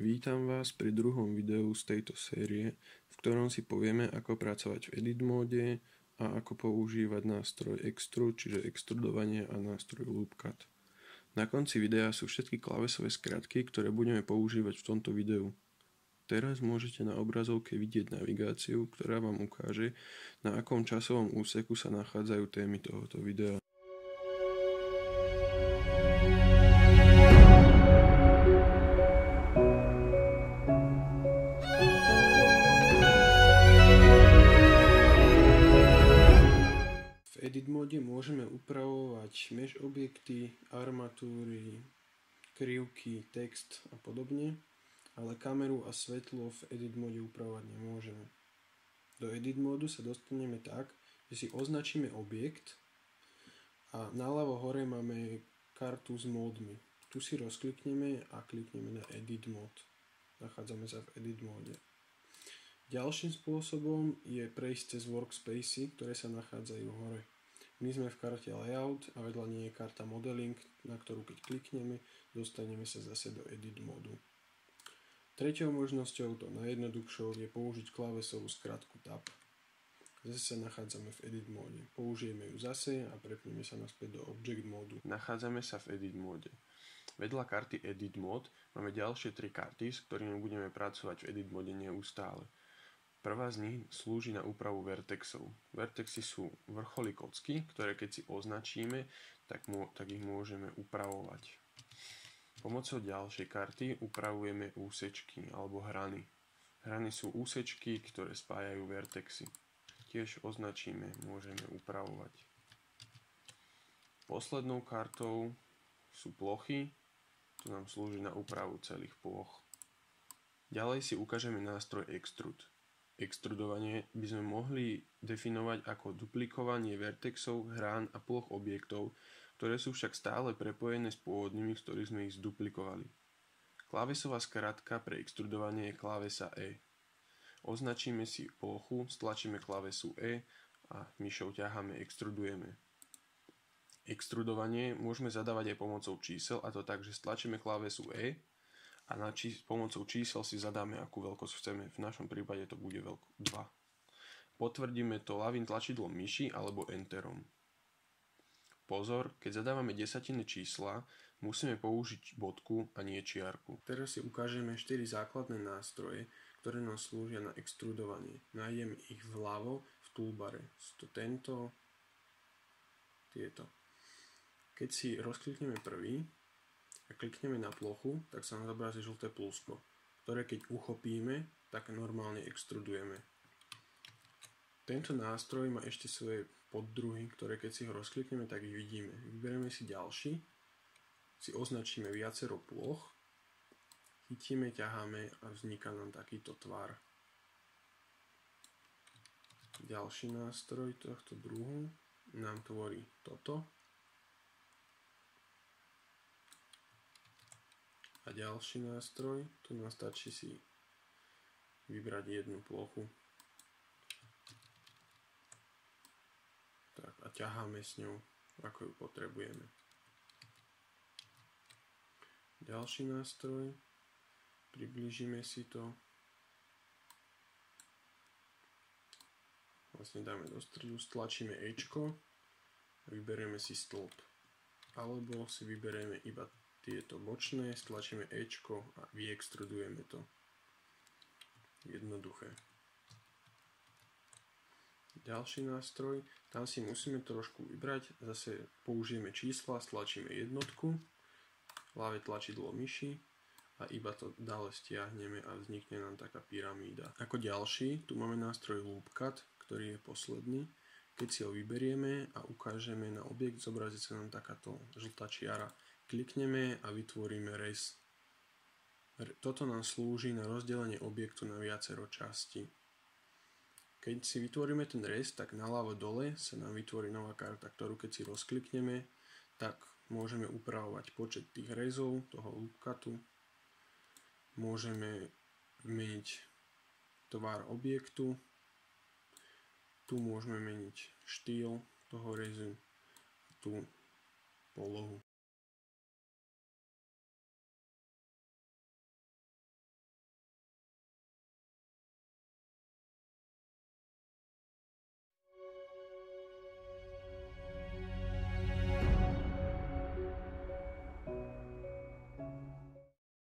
Vítam vás pri druhom videu z tejto série, v ktorom si povieme ako pracovať v edit móde a ako používať nástroj extrude, čiže extrudovanie a nástroj loopcut. Na konci videa sú všetky klávesové skratky, ktoré budeme používať v tomto videu. Teraz môžete na obrazovke vidieť navigáciu, ktorá vám ukáže, na akom časovom úseku sa nachádzajú témy tohoto videa. Mode môžeme upravovať mesh objekty, armatúry, krivky, text a podobne, ale kameru a svetlo v edit mode upravovať nemôžeme. Do edit modu sa dostaneme tak, že si označíme objekt a naľavo hore máme kartu s módmi. Tu si rozklikneme a klikneme na edit mode. Nachádzame sa v edit mode. Ďalším spôsobom je prejsť cez workspacey, ktoré sa nachádzajú hore. My sme v karte Layout a vedľa nie je karta Modeling, na ktorú keď klikneme, dostaneme sa zase do Edit modu. Treťou možnosťou, to najjednoduchšou, je použiť klávesovú skratku Tab. Zase sa nachádzame v Edit móde. Použijeme ju zase a prepneme sa naspäť do Object módu. Nachádzame sa v Edit móde. Vedľa karty Edit Mode máme ďalšie tri karty, s ktorými budeme pracovať v Edit mode neustále. Prvá z nich slúži na úpravu vertexov. Vertexy sú vrcholy kocky, ktoré keď si označíme, tak, mô, tak ich môžeme upravovať. Pomocou ďalšej karty upravujeme úsečky alebo hrany. Hrany sú úsečky, ktoré spájajú vertexy. Tiež označíme, môžeme upravovať. Poslednou kartou sú plochy, to nám slúži na úpravu celých ploch. Ďalej si ukážeme nástroj Extrude. Extrudovanie by sme mohli definovať ako duplikovanie vertexov, hrán a ploch objektov, ktoré sú však stále prepojené s pôvodnými, z ktorých sme ich zduplikovali. Klávesová skratka pre extrudovanie je klávesa E. Označíme si plochu, stlačíme klávesu E a myšou ťaháme extrudujeme. Extrudovanie môžeme zadávať aj pomocou čísel, a to tak, že stlačíme klávesu E a na čís- pomocou čísel si zadáme, akú veľkosť chceme. V našom prípade to bude veľko 2. Potvrdíme to ľavým tlačidlom myši alebo Enterom. Pozor, keď zadávame desatinné čísla, musíme použiť bodku a nie čiarku. Teraz si ukážeme 4 základné nástroje, ktoré nám slúžia na extrudovanie. Nájdeme ich vľavo v toolbare. Sú to tento, tieto. Keď si rozklikneme prvý, a klikneme na plochu, tak sa nám zobrazí žlté plusko, ktoré keď uchopíme, tak normálne extrudujeme. Tento nástroj má ešte svoje poddruhy, ktoré keď si ho rozklikneme, tak ich vidíme. Vyberieme si ďalší, si označíme viacero ploch, chytíme, ťaháme a vzniká nám takýto tvar. Ďalší nástroj tohto druhu nám tvorí toto, ďalší nástroj, tu nám stačí si vybrať jednu plochu tak, a ťaháme s ňou ako ju potrebujeme. Ďalší nástroj, priblížime si to, vlastne dáme do stredu, stlačíme Ečko a vyberieme si stĺp. Alebo si vyberieme iba tieto bočné, stlačíme Ečko a vyextrudujeme to. Jednoduché. Ďalší nástroj, tam si musíme trošku vybrať, zase použijeme čísla, stlačíme jednotku, ľavé tlačidlo myši a iba to dále stiahneme a vznikne nám taká pyramída. Ako ďalší, tu máme nástroj Loopcut, ktorý je posledný. Keď si ho vyberieme a ukážeme na objekt, zobrazí sa nám takáto žltá čiara. Klikneme a vytvoríme res. Toto nám slúži na rozdelenie objektu na viacero častí. Keď si vytvoríme ten res, tak naľavo dole sa nám vytvorí nová karta, ktorú keď si rozklikneme, tak môžeme upravovať počet tých rezov, toho loopcutu. Môžeme zmeniť tvar objektu. Tu môžeme meniť štýl toho rezu. Tu polohu.